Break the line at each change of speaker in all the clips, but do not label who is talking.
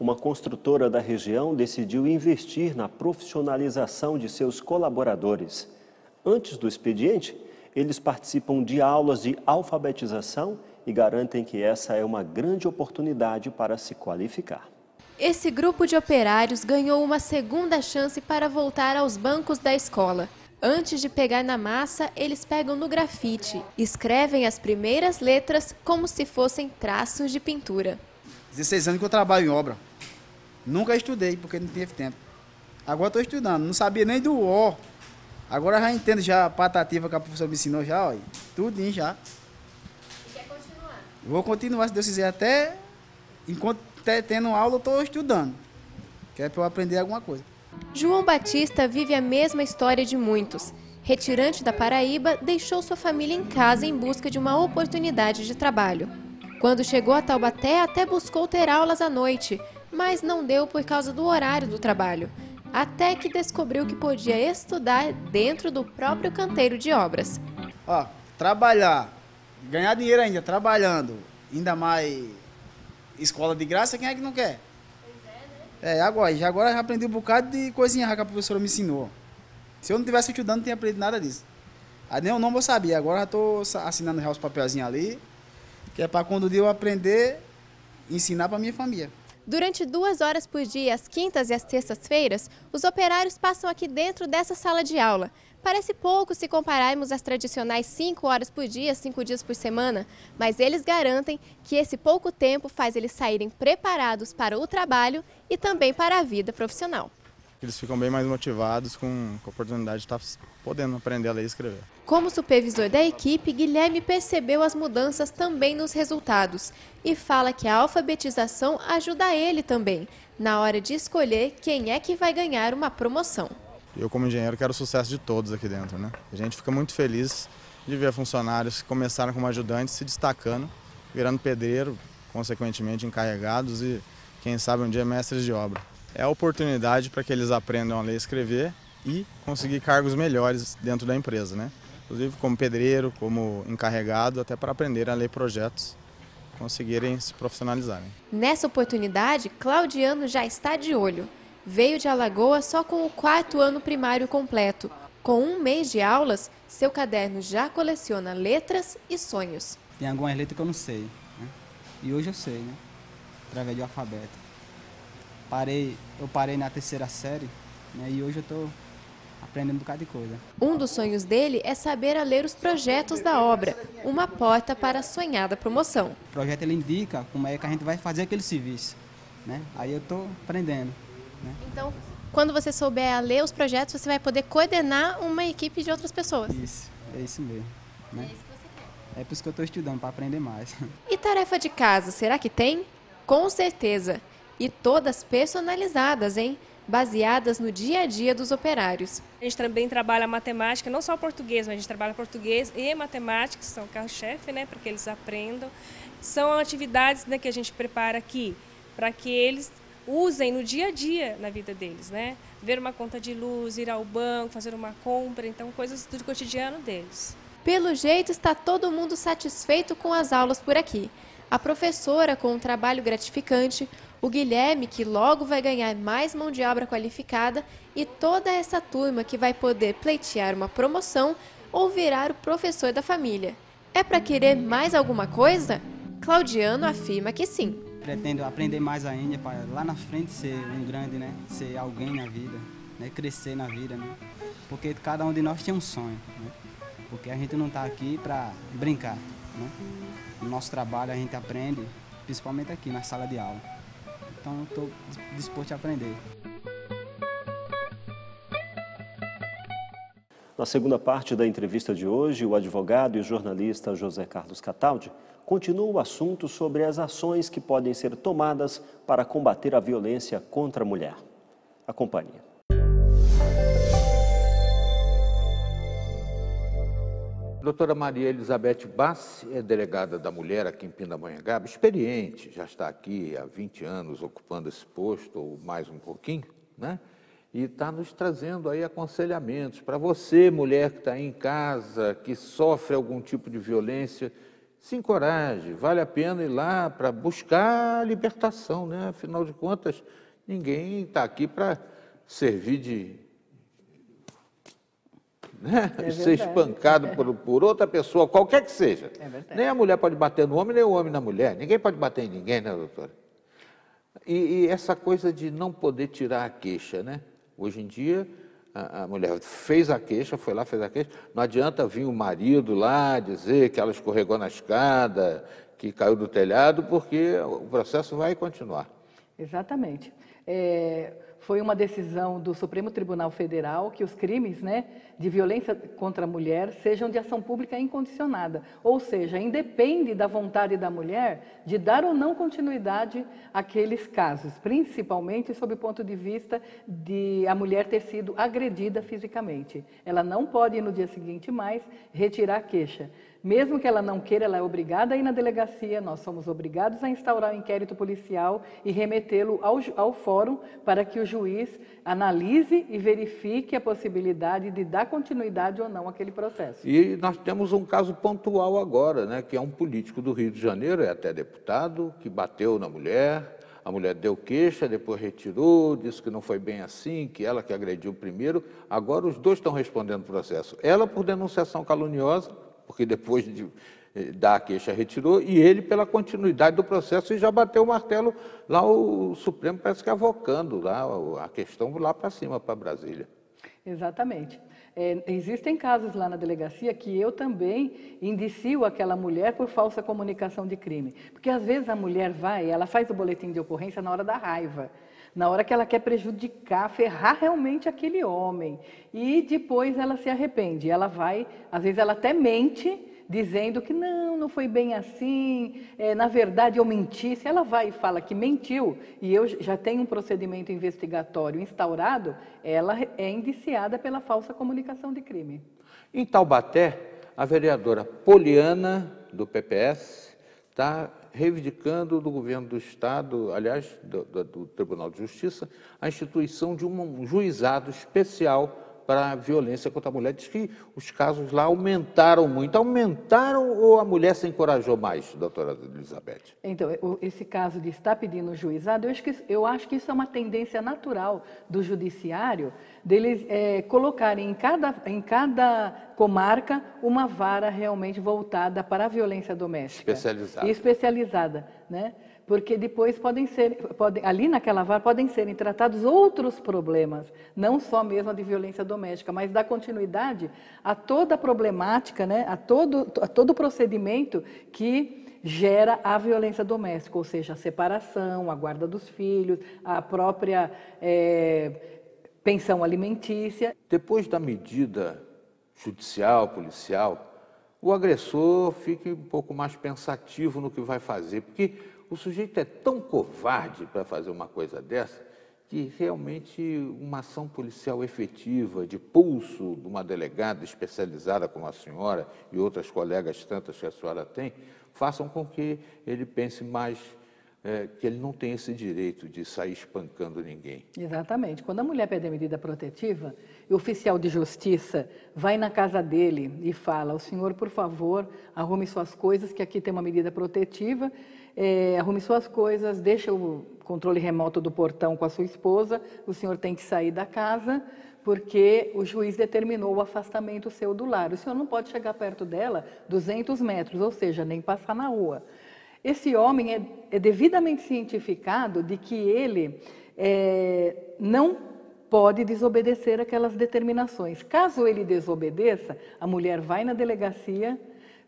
Uma construtora da região decidiu investir na profissionalização de seus colaboradores. Antes do expediente, eles participam de aulas de alfabetização e garantem que essa é uma grande oportunidade para se qualificar.
Esse grupo de operários ganhou uma segunda chance para voltar aos bancos da escola. Antes de pegar na massa, eles pegam no grafite, escrevem as primeiras letras como se fossem traços de pintura.
16 anos que eu trabalho em obra. Nunca estudei, porque não teve tempo. Agora estou estudando, não sabia nem do O. Agora já entendo já a patativa que a professora me ensinou já, olha. Tudinho já.
E quer continuar?
Vou continuar, se Deus quiser, até enquanto tendo aula eu estou estudando. Que é para eu aprender alguma coisa.
João Batista vive a mesma história de muitos. Retirante da Paraíba, deixou sua família em casa em busca de uma oportunidade de trabalho. Quando chegou a Taubaté, até buscou ter aulas à noite, mas não deu por causa do horário do trabalho. Até que descobriu que podia estudar dentro do próprio canteiro de obras.
Ó, trabalhar, ganhar dinheiro ainda, trabalhando, ainda mais escola de graça, quem é que não quer? É, agora, já agora já aprendi um bocado de coisinha que a professora me ensinou. Se eu não tivesse estudando, não tinha aprendido nada disso. Aí nem o nome eu sabia, agora já estou assinando já os papelzinhos ali, que é para quando o dia eu aprender, ensinar para minha família.
Durante duas horas por dia, às quintas e às terças-feiras, os operários passam aqui dentro dessa sala de aula. Parece pouco se compararmos às tradicionais cinco horas por dia, cinco dias por semana, mas eles garantem que esse pouco tempo faz eles saírem preparados para o trabalho e também para a vida profissional.
Eles ficam bem mais motivados com, a oportunidade de estar podendo aprender a ler e escrever.
Como supervisor da equipe, Guilherme percebeu as mudanças também nos resultados e fala que a alfabetização ajuda ele também na hora de escolher quem é que vai ganhar uma promoção.
Eu, como engenheiro, quero o sucesso de todos aqui dentro. Né? A gente fica muito feliz de ver funcionários que começaram como ajudantes se destacando, virando pedreiro, consequentemente encarregados e, quem sabe, um dia mestres de obra. É a oportunidade para que eles aprendam a ler e escrever e conseguir cargos melhores dentro da empresa, né? Inclusive como pedreiro, como encarregado, até para aprender a ler projetos, conseguirem se profissionalizarem.
Nessa oportunidade, Claudiano já está de olho. Veio de Alagoas só com o quarto ano primário completo. Com um mês de aulas, seu caderno já coleciona letras e sonhos.
Tem algumas letras que eu não sei, né? e hoje eu sei, né? através do alfabeto. Parei, eu parei na terceira série né? e hoje eu estou aprendendo um bocado de coisa.
Um dos sonhos dele é saber a ler os projetos da obra, uma porta para a sonhada promoção.
O projeto ele indica como é que a gente vai fazer aquele serviço. Né? Aí eu estou aprendendo. Né?
Então, quando você souber a ler os projetos, você vai poder coordenar uma equipe de outras pessoas.
Isso, é isso mesmo. Né?
É isso que você quer.
É por isso que eu estou estudando, para aprender mais.
E tarefa de casa, será que tem? Com certeza. E todas personalizadas, hein? Baseadas no dia a dia dos operários.
A gente também trabalha matemática, não só português, mas a gente trabalha português e matemática, que são o carro-chefe, né, para que eles aprendam. São atividades né, que a gente prepara aqui para que eles usem no dia a dia na vida deles, né? Ver uma conta de luz, ir ao banco, fazer uma compra, então coisas do cotidiano deles.
Pelo jeito está todo mundo satisfeito com as aulas por aqui. A professora com um trabalho gratificante, o Guilherme que logo vai ganhar mais mão de obra qualificada e toda essa turma que vai poder pleitear uma promoção ou virar o professor da família. É para querer mais alguma coisa? Claudiano afirma que sim
pretendo aprender mais ainda para lá na frente ser um grande, né? Ser alguém na vida, né? Crescer na vida, né? Porque cada um de nós tem um sonho, né? Porque a gente não está aqui para brincar, né? No nosso trabalho a gente aprende, principalmente aqui na sala de aula. Então estou disposto a aprender.
Na segunda parte da entrevista de hoje, o advogado e jornalista José Carlos Cataldi continua o assunto sobre as ações que podem ser tomadas para combater a violência contra a mulher. Acompanhe.
Doutora Maria Elizabeth Bassi é delegada da mulher aqui em Pindamonhangaba, experiente, já está aqui há 20 anos ocupando esse posto, ou mais um pouquinho, né? E está nos trazendo aí aconselhamentos para você, mulher que está em casa, que sofre algum tipo de violência, se encoraje, vale a pena ir lá para buscar a libertação, né? Afinal de contas, ninguém está aqui para servir de. Né?
É
ser espancado por, por outra pessoa, qualquer que seja.
É
nem a mulher pode bater no homem, nem o homem na mulher. Ninguém pode bater em ninguém, né, doutora? E, e essa coisa de não poder tirar a queixa, né? Hoje em dia, a, a, mulher fez a queixa, foi lá, fez a queixa. Não adianta vir o marido lá dizer que ela escorregou na escada, que caiu do telhado, porque o processo vai continuar.
Exatamente. É, foi uma decisão do Supremo Tribunal Federal que os crimes né, de violência contra a mulher sejam de ação pública incondicionada, ou seja, independe da vontade da mulher de dar ou não continuidade àqueles casos, principalmente sob o ponto de vista de a mulher ter sido agredida fisicamente. Ela não pode no dia seguinte mais retirar a queixa. Mesmo que ela não queira, ela é obrigada a ir na delegacia, nós somos obrigados a instaurar o um inquérito policial e remetê-lo ao, ao fórum para que o juiz analise e verifique a possibilidade de dar continuidade ou não àquele processo.
E nós temos um caso pontual agora, né, que é um político do Rio de Janeiro, é até deputado, que bateu na mulher, a mulher deu queixa, depois retirou, disse que não foi bem assim, que ela que agrediu primeiro. Agora os dois estão respondendo o processo. Ela por denunciação caluniosa porque depois de eh, dar a queixa retirou, e ele pela continuidade do processo e já bateu o martelo lá o Supremo parece que avocando lá a questão lá para cima, para Brasília.
Exatamente. É, existem casos lá na delegacia que eu também indicio aquela mulher por falsa comunicação de crime. Porque às vezes a mulher vai, ela faz o boletim de ocorrência na hora da raiva na hora que ela quer prejudicar, ferrar realmente aquele homem. E depois ela se arrepende. Ela vai, às vezes ela até mente, dizendo que não, não foi bem assim, é, na verdade eu menti. Se ela vai e fala que mentiu e eu já tenho um procedimento investigatório instaurado, ela é indiciada pela falsa comunicação de crime.
Em Taubaté, a vereadora Poliana, do PPS, está reivindicando do governo do Estado, aliás, do, do, do Tribunal de Justiça, a instituição de um juizado especial para a violência contra a mulher. Diz que os casos lá aumentaram muito. Aumentaram ou a mulher se encorajou mais, doutora Elizabeth?
Então, esse caso de estar pedindo juizado, eu acho que, eu acho que isso é uma tendência natural do judiciário, deles é, colocarem em cada, em cada comarca uma vara realmente voltada para a violência doméstica.
Especializada.
Especializada, né? Porque depois podem ser, podem, ali naquela vara podem serem tratados outros problemas, não só mesmo a de violência doméstica, mas dar continuidade a toda a problemática, né, a, todo, a todo o procedimento que gera a violência doméstica, ou seja, a separação, a guarda dos filhos, a própria é, pensão alimentícia.
Depois da medida judicial, policial, o agressor fique um pouco mais pensativo no que vai fazer, porque o sujeito é tão covarde para fazer uma coisa dessa que realmente uma ação policial efetiva, de pulso de uma delegada especializada como a senhora e outras colegas tantas que a senhora tem, façam com que ele pense mais é, que ele não tem esse direito de sair espancando ninguém.
Exatamente. Quando a mulher pede medida protetiva, o oficial de justiça vai na casa dele e fala: o senhor, por favor, arrume suas coisas, que aqui tem uma medida protetiva é, arrume suas coisas, deixa o controle remoto do portão com a sua esposa, o senhor tem que sair da casa, porque o juiz determinou o afastamento seu do lar. O senhor não pode chegar perto dela 200 metros, ou seja, nem passar na rua. Esse homem é, é devidamente cientificado de que ele é, não pode desobedecer aquelas determinações. Caso ele desobedeça, a mulher vai na delegacia,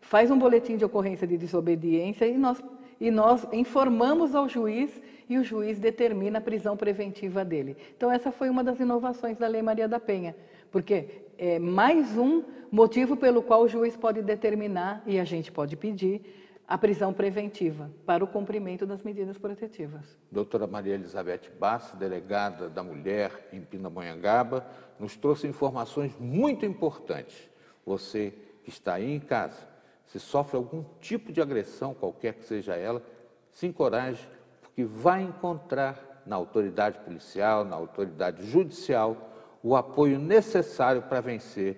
faz um boletim de ocorrência de desobediência e nós e nós informamos ao juiz e o juiz determina a prisão preventiva dele. Então, essa foi uma das inovações da Lei Maria da Penha, porque é mais um motivo pelo qual o juiz pode determinar e a gente pode pedir a prisão preventiva para o cumprimento das medidas protetivas.
Doutora Maria Elizabeth Bass, delegada da Mulher em Pindamonhangaba, nos trouxe informações muito importantes. Você que está aí em casa, se sofre algum tipo de agressão, qualquer que seja ela, se encoraje, porque vai encontrar na autoridade policial, na autoridade judicial, o apoio necessário para vencer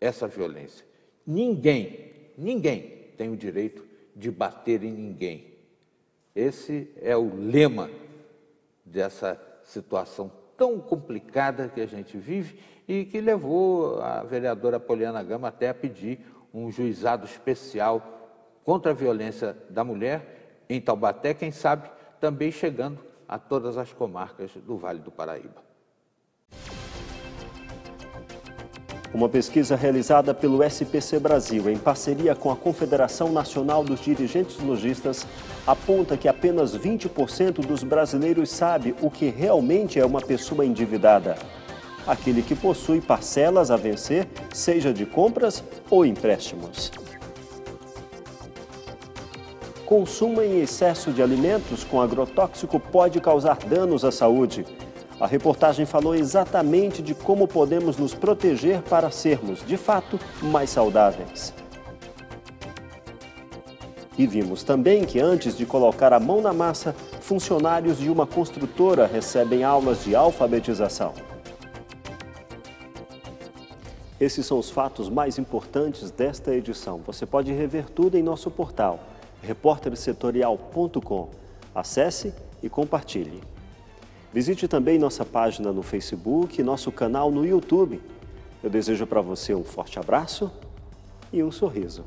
essa violência. Ninguém, ninguém tem o direito de bater em ninguém. Esse é o lema dessa situação tão complicada que a gente vive e que levou a vereadora Poliana Gama até a pedir um juizado especial contra a violência da mulher em Taubaté, quem sabe também chegando a todas as comarcas do Vale do Paraíba.
Uma pesquisa realizada pelo SPC Brasil, em parceria com a Confederação Nacional dos Dirigentes Logistas, aponta que apenas 20% dos brasileiros sabe o que realmente é uma pessoa endividada. Aquele que possui parcelas a vencer, seja de compras ou empréstimos. Consumo em excesso de alimentos com agrotóxico pode causar danos à saúde. A reportagem falou exatamente de como podemos nos proteger para sermos, de fato, mais saudáveis. E vimos também que antes de colocar a mão na massa, funcionários de uma construtora recebem aulas de alfabetização. Esses são os fatos mais importantes desta edição. Você pode rever tudo em nosso portal repórtersetorial.com. Acesse e compartilhe. Visite também nossa página no Facebook e nosso canal no YouTube. Eu desejo para você um forte abraço e um sorriso.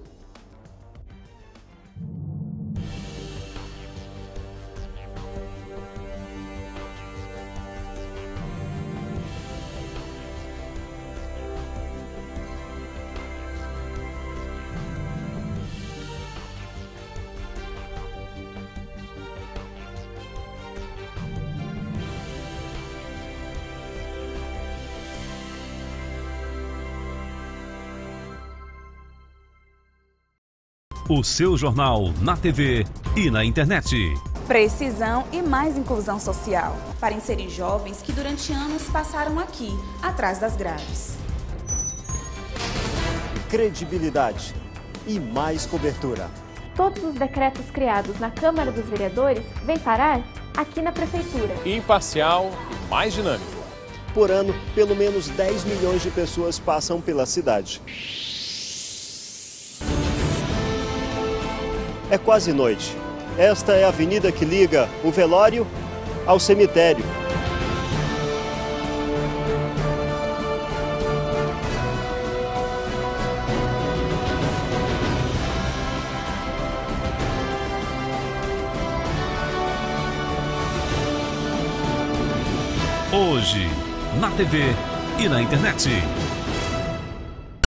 O seu jornal na TV e na internet.
Precisão e mais inclusão social para inserir jovens que durante anos passaram aqui, atrás das grades.
Credibilidade e mais cobertura.
Todos os decretos criados na Câmara dos Vereadores vêm parar aqui na Prefeitura.
Imparcial e mais dinâmico.
Por ano, pelo menos 10 milhões de pessoas passam pela cidade. É quase noite. Esta é a avenida que liga o velório ao cemitério.
Hoje, na TV e na internet.